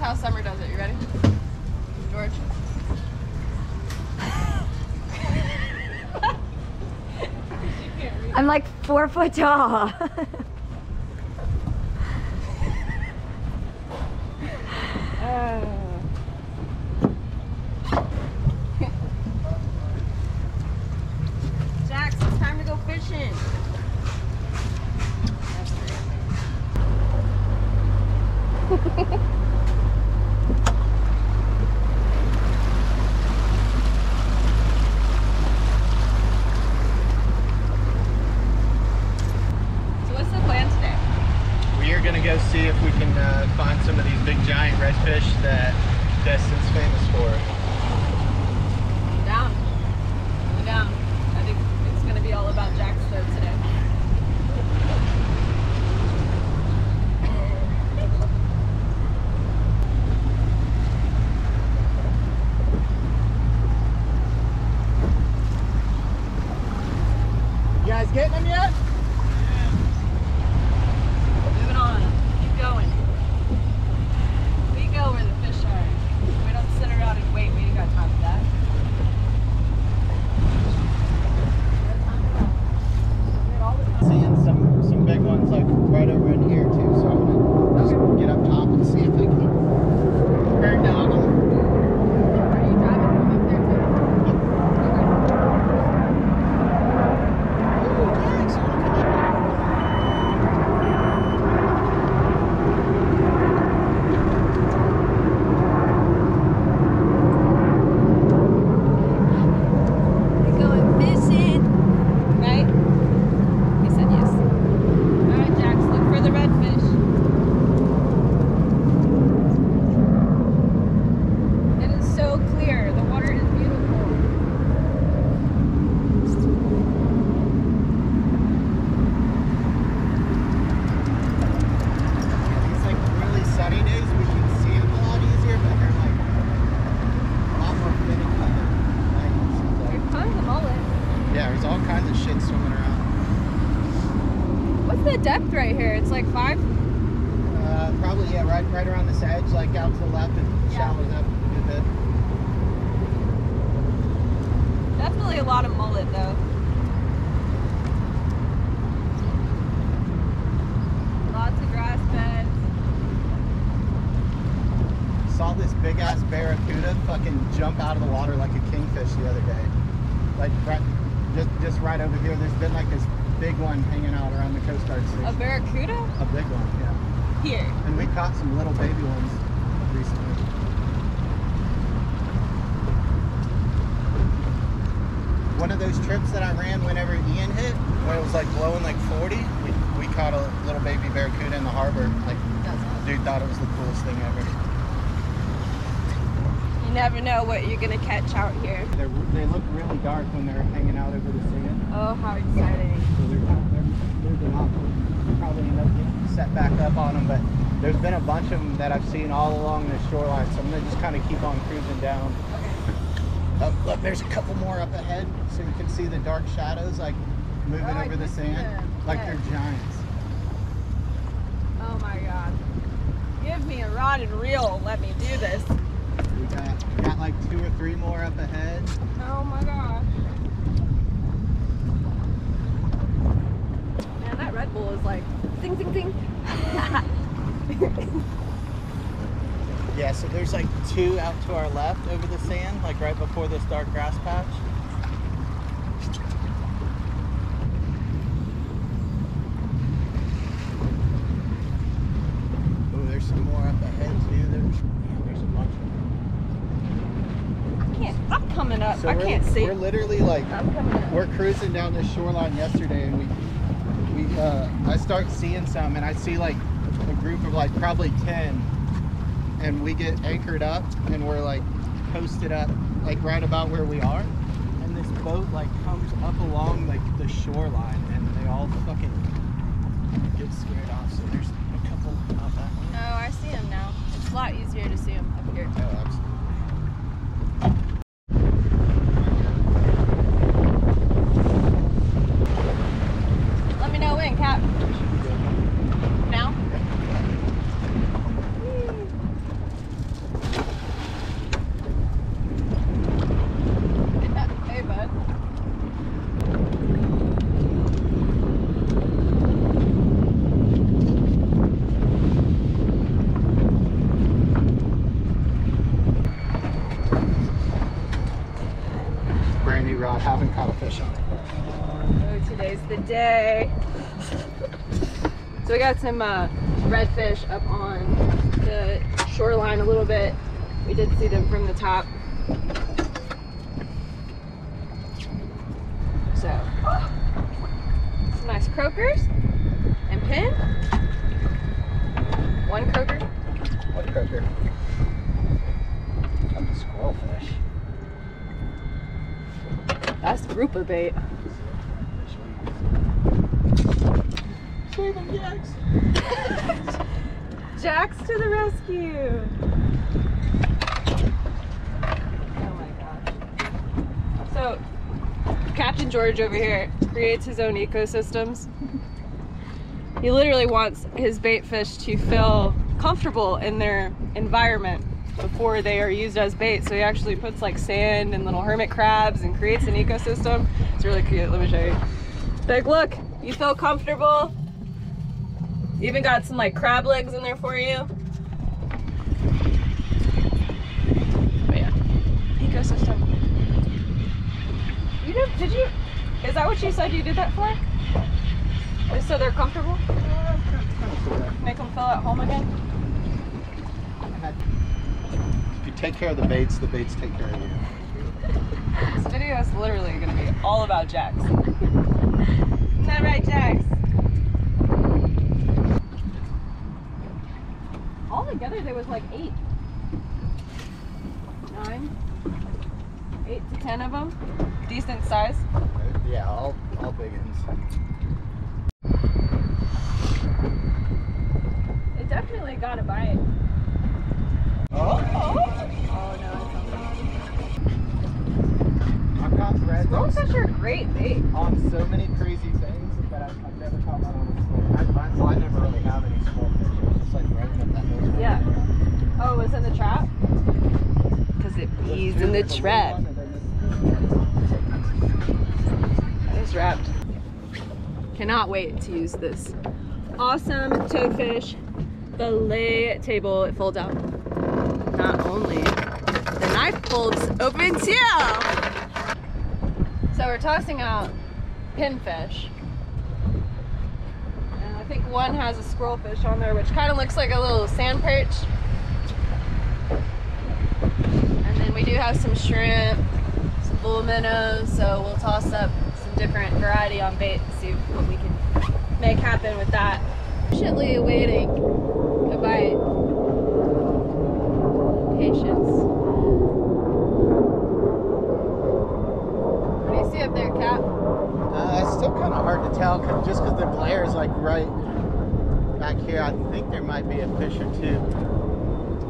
how Summer does it. You ready? George. I'm like four foot tall. Jax, it's time to go fishing. Saw this big ass barracuda fucking jump out of the water like a kingfish the other day. Like right, just just right over here. There's been like this big one hanging out around the Coast Guard station. A barracuda? A big one, yeah. Here. And we caught some little baby ones recently. One of those trips that I ran whenever Ian hit, where it was like blowing like 40, we, we caught a little baby barracuda in the harbor. Like, awesome. dude thought it was the coolest thing ever. You never know what you're gonna catch out here. They're, they look really dark when they're hanging out over the sand. Oh, how exciting. So they're, they're moving off. We'll probably end up getting set back up on them, but there's been a bunch of them that I've seen all along the shoreline, so I'm gonna just kind of keep on cruising down. Oh, look, there's a couple more up ahead, so you can see the dark shadows like moving Oh, over the sand, like yes. they're giants. Oh my god. Give me a rod and reel. Let me do this. We got, we got like two or three more up ahead. Oh my gosh. Man, that Red Bull is like zing zing zing. Yeah, so there's like two out to our left over the sand, like right before this dark grass patch. Oh, there's some more up ahead too. There's, yeah, there's a bunch of them. I can't. I'm coming up. So I we're, can't see. We're literally like, we're cruising down this shoreline yesterday, and we, we, uh, I start seeing some, and I see like a group of like probably ten, and we get anchored up, and we're like posted up, like right about where we are, and this boat like comes up along like the shoreline, and they all fucking get scared off. So there's a couple out that way. Oh, I see them now. It's a lot easier to see them up here. Oh, absolutely. Let me know when, Cap. Now? day. So we got some uh, redfish up on the shoreline a little bit. We did see them from the top. So, some nice croakers and pin. One croaker. What croaker? I'm a squirrel fish. That's grouper bait. Them, Jax. Jax to the rescue! Oh. So, Captain George over here creates his own ecosystems. He literally wants his bait fish to feel comfortable in their environment before they are used as bait. So he actually puts like sand and little hermit crabs and creates an ecosystem. It's really cute. Let me show you. Like, look, you feel comfortable. Even got some like crab legs in there for you. But yeah, ecosystem. You did? Did you? Is that what you said you did that for? Just so they're comfortable? Make them feel at home again? If you take care of the baits, the baits take care of you. This video is literally gonna be all about Jax. Isn't that right, Jax? All together there was like eight. Nine. Eight to ten of them. Decent size. Yeah, all, all big ones. It definitely got a bite. Oh, Oh no, I've got threads it's on, such a great bait. on so many crazy things that I've, I've never caught one on a school. I, I, well, I never really have any school fish. It was just like running up that nose. Yeah. Oh, it was in the trap? Because it pees in the trap. It's wrapped. Cannot wait to use this awesome toadfish fillet table. It folds out. Not only the knife folds open too. So we're tossing out pinfish. And I think one has a squirrel fish on there, which kind of looks like a little sand perch. And then we do have some shrimp, some bull minnows, so we'll toss up some different variety on bait and see what we can make happen with that. Patiently awaiting a bite. Patience. What do you see up there, Cap? Uh, it's still kind of hard to tell 'cause- just because the glare is like right back here. I think there might be a fish or two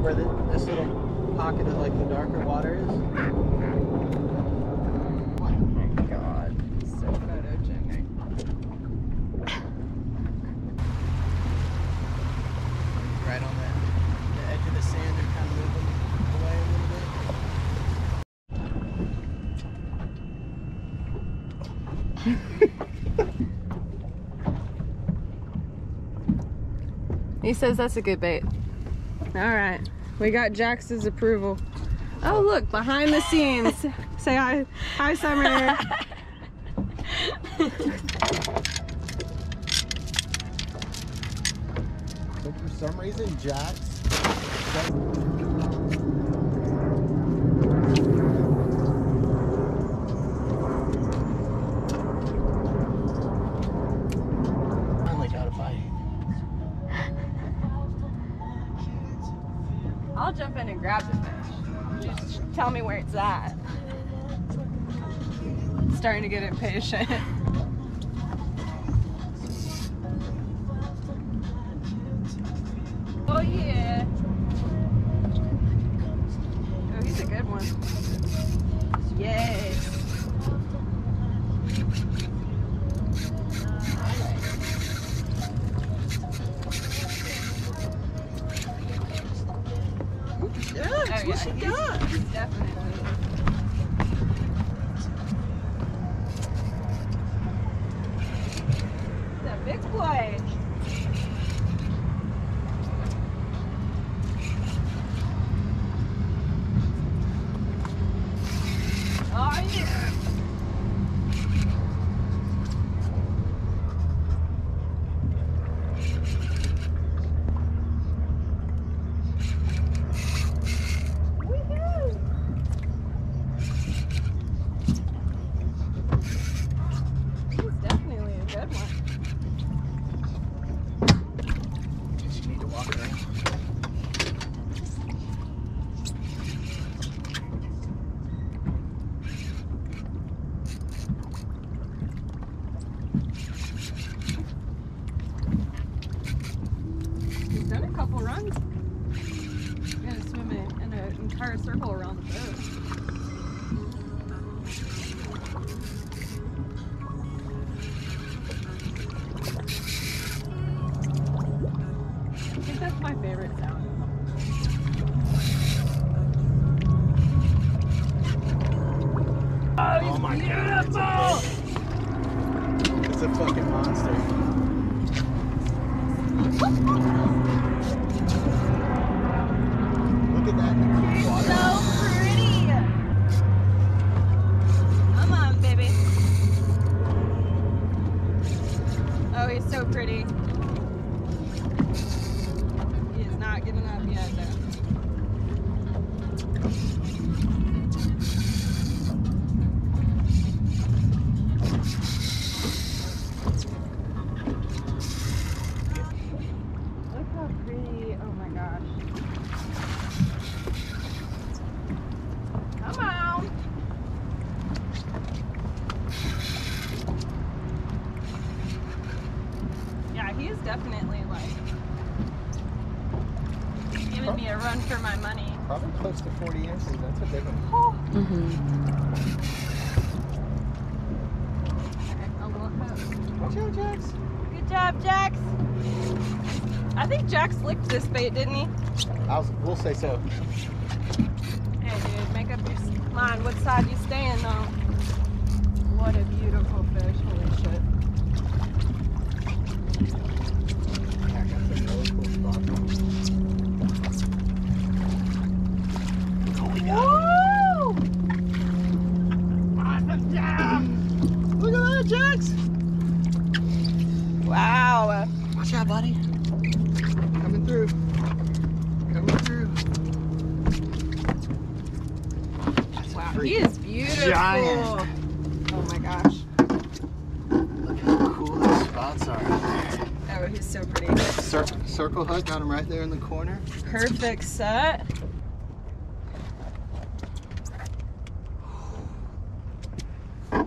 where the, this little pocket of like the darker water is. Oh my god, so photogenic. Right on the, the edge of the sand, they're kind of moving away a little bit. He says that's a good bait. All right, we got Jax's approval. Oh look, behind the scenes. Say hi, hi Summer. But for some reason, Jax. Where. Starting to get impatient. It's a fucking monster. Look at that. So pretty! Come on, baby. Oh, he's so pretty. Definitely like giving me a run for my money. Probably close to 40 inches. That's a big one. Oh. Mm-hmm. Okay, I'll go up that. Watch out, Jax. Good job, Jax. I think Jax licked this bait, didn't he? I'll, we'll say so. Hey, dude, make up your mind. What side you staying on? What a beautiful fish. Holy shit. Freaking he is beautiful. giant. Oh my gosh. Look how cool those spots are. Oh, he's so pretty. Cir- circle hook, got him right there in the corner. Perfect set.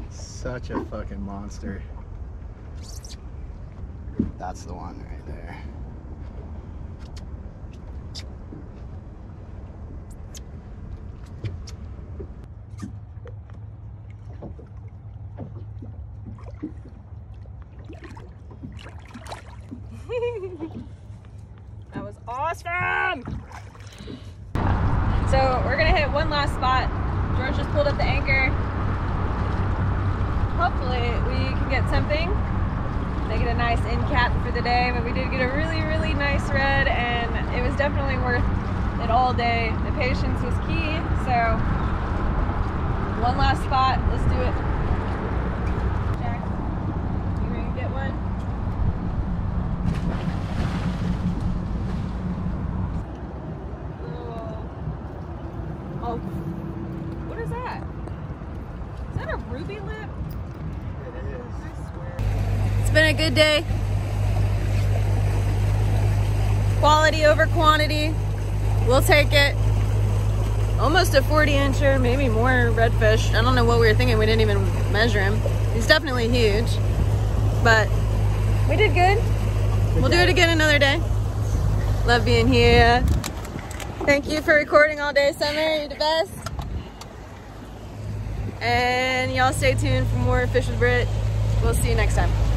Such a fucking monster. That's the one right there. That was awesome. So we're gonna hit one last spot. George just pulled up the anchor. Hopefully we can get something. Make it a nice end cap for the day, but we did get a really, really nice red and it was definitely worth it all day. The patience was key, so one last spot, let's do it. Jack, you ready to get one? Oh, what is that? Is that a ruby lip? It is. I swear. It's been a good day. Quality over quantity. We'll take it. Almost a 40 incher, maybe more redfish. I don't know what we were thinking. We didn't even measure him. He's definitely huge. But we did good. We'll do it again another day. Love being here. Thank you for recording all day, Summer. You're the best. And y'all stay tuned for more Fish with Brit. We'll see you next time.